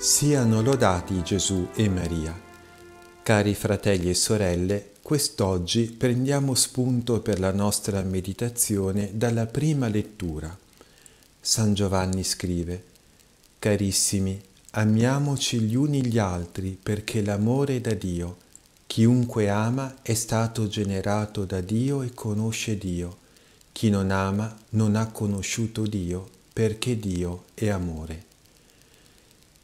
Siano lodati Gesù e Maria. Cari fratelli e sorelle, quest'oggi prendiamo spunto per la nostra meditazione dalla prima lettura. San Giovanni scrive, Carissimi, amiamoci gli uni gli altri perché l'amore è da Dio. Chiunque ama è stato generato da Dio e conosce Dio. Chi non ama non ha conosciuto Dio perché Dio è amore.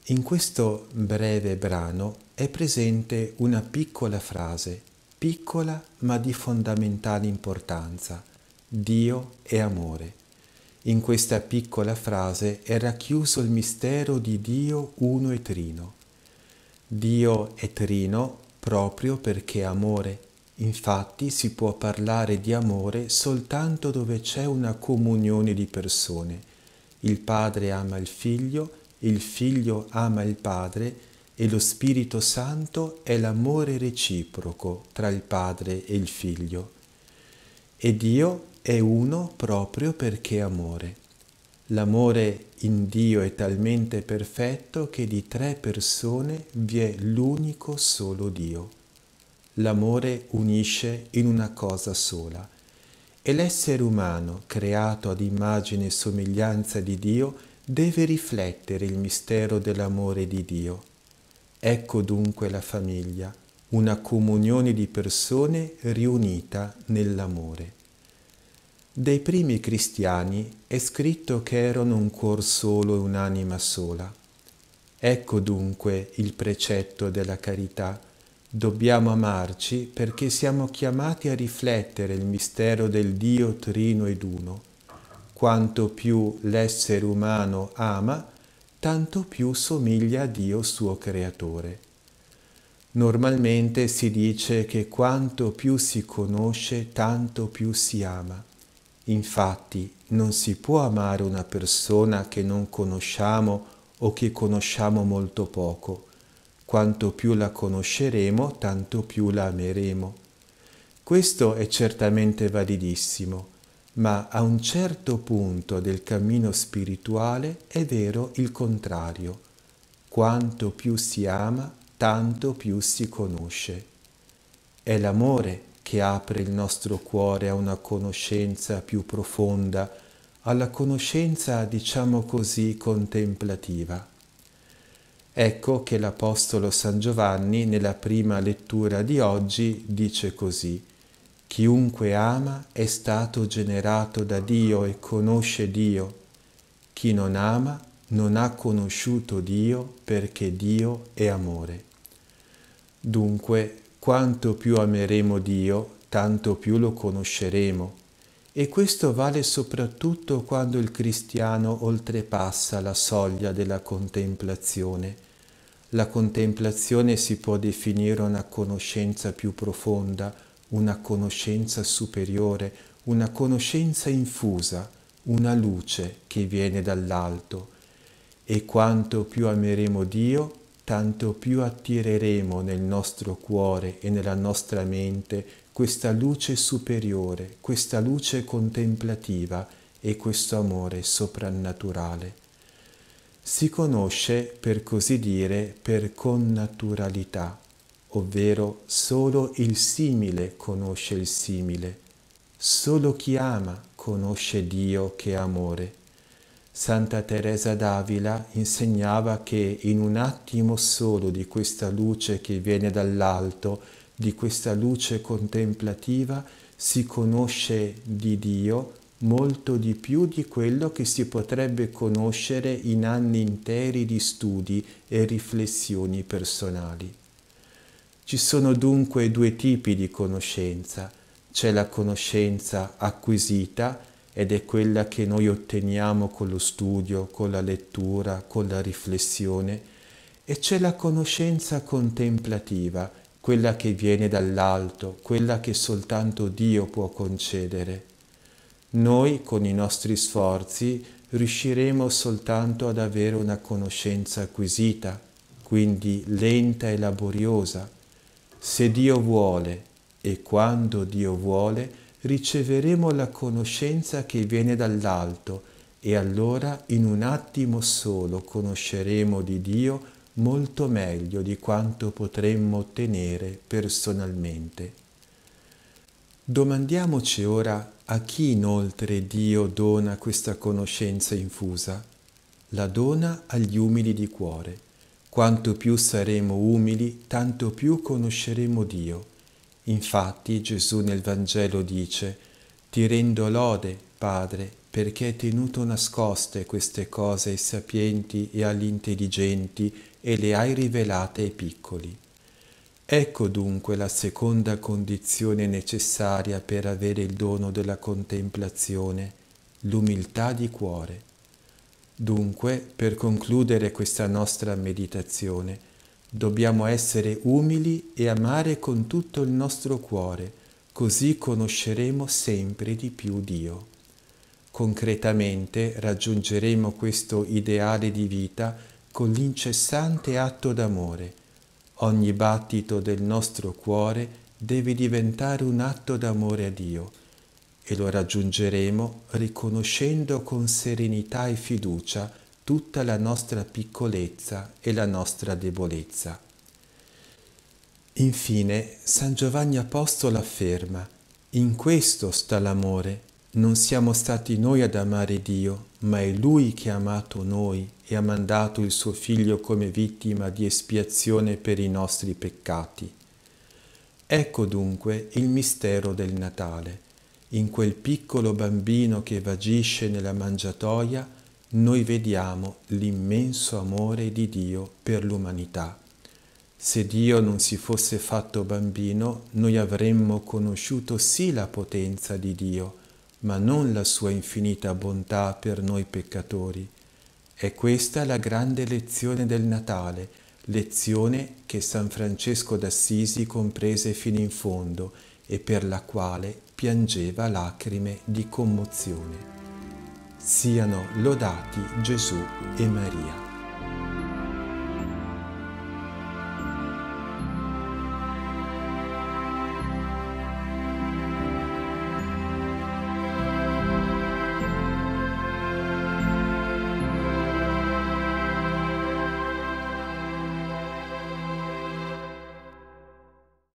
In questo breve brano è presente una piccola frase, piccola ma di fondamentale importanza. Dio è amore. In questa piccola frase è racchiuso il mistero di Dio uno e trino. Dio è trino proprio perché è amore. Infatti si può parlare di amore soltanto dove c'è una comunione di persone. Il Padre ama il Figlio il Figlio ama il Padre e lo Spirito Santo è l'amore reciproco tra il Padre e il Figlio. E Dio è uno proprio perché amore. L'amore in Dio è talmente perfetto che di tre persone vi è l'unico solo Dio. L'amore unisce in una cosa sola. E l'essere umano, creato ad immagine e somiglianza di Dio, deve riflettere il mistero dell'amore di Dio. Ecco dunque la famiglia, una comunione di persone riunita nell'amore. Dei primi cristiani è scritto che erano un cuor solo e un'anima sola. Ecco dunque il precetto della carità. Dobbiamo amarci perché siamo chiamati a riflettere il mistero del Dio trino ed uno quanto più l'essere umano ama, tanto più somiglia a Dio suo creatore. Normalmente si dice che quanto più si conosce, tanto più si ama. Infatti non si può amare una persona che non conosciamo o che conosciamo molto poco. Quanto più la conosceremo, tanto più la ameremo. Questo è certamente validissimo ma a un certo punto del cammino spirituale è vero il contrario. Quanto più si ama, tanto più si conosce. È l'amore che apre il nostro cuore a una conoscenza più profonda, alla conoscenza, diciamo così, contemplativa. Ecco che l'Apostolo San Giovanni nella prima lettura di oggi dice così, Chiunque ama è stato generato da Dio e conosce Dio. Chi non ama non ha conosciuto Dio perché Dio è amore. Dunque, quanto più ameremo Dio, tanto più lo conosceremo. E questo vale soprattutto quando il cristiano oltrepassa la soglia della contemplazione. La contemplazione si può definire una conoscenza più profonda, una conoscenza superiore, una conoscenza infusa, una luce che viene dall'alto. E quanto più ameremo Dio, tanto più attireremo nel nostro cuore e nella nostra mente questa luce superiore, questa luce contemplativa e questo amore soprannaturale. Si conosce, per così dire, per connaturalità ovvero solo il simile conosce il simile, solo chi ama conosce Dio che è amore. Santa Teresa d'Avila insegnava che in un attimo solo di questa luce che viene dall'alto, di questa luce contemplativa, si conosce di Dio molto di più di quello che si potrebbe conoscere in anni interi di studi e riflessioni personali. Ci sono dunque due tipi di conoscenza. C'è la conoscenza acquisita ed è quella che noi otteniamo con lo studio, con la lettura, con la riflessione, e c'è la conoscenza contemplativa, quella che viene dall'alto, quella che soltanto Dio può concedere. Noi con i nostri sforzi riusciremo soltanto ad avere una conoscenza acquisita, quindi lenta e laboriosa, se Dio vuole e quando Dio vuole, riceveremo la conoscenza che viene dall'alto e allora in un attimo solo conosceremo di Dio molto meglio di quanto potremmo ottenere personalmente. Domandiamoci ora a chi inoltre Dio dona questa conoscenza infusa. La dona agli umili di cuore. Quanto più saremo umili, tanto più conosceremo Dio. Infatti Gesù nel Vangelo dice, Ti rendo lode, Padre, perché hai tenuto nascoste queste cose ai sapienti e agli intelligenti e le hai rivelate ai piccoli. Ecco dunque la seconda condizione necessaria per avere il dono della contemplazione, l'umiltà di cuore. Dunque, per concludere questa nostra meditazione, dobbiamo essere umili e amare con tutto il nostro cuore, così conosceremo sempre di più Dio. Concretamente raggiungeremo questo ideale di vita con l'incessante atto d'amore, Ogni battito del nostro cuore deve diventare un atto d'amore a Dio e lo raggiungeremo riconoscendo con serenità e fiducia tutta la nostra piccolezza e la nostra debolezza. Infine, San Giovanni Apostolo afferma, in questo sta l'amore, non siamo stati noi ad amare Dio, ma è Lui che ha amato noi e ha mandato il suo Figlio come vittima di espiazione per i nostri peccati. Ecco dunque il mistero del Natale. In quel piccolo bambino che vagisce nella mangiatoia, noi vediamo l'immenso amore di Dio per l'umanità. Se Dio non si fosse fatto bambino, noi avremmo conosciuto sì la potenza di Dio, ma non la sua infinita bontà per noi peccatori. È questa la grande lezione del Natale, lezione che San Francesco d'Assisi comprese fino in fondo e per la quale piangeva lacrime di commozione. Siano lodati Gesù e Maria.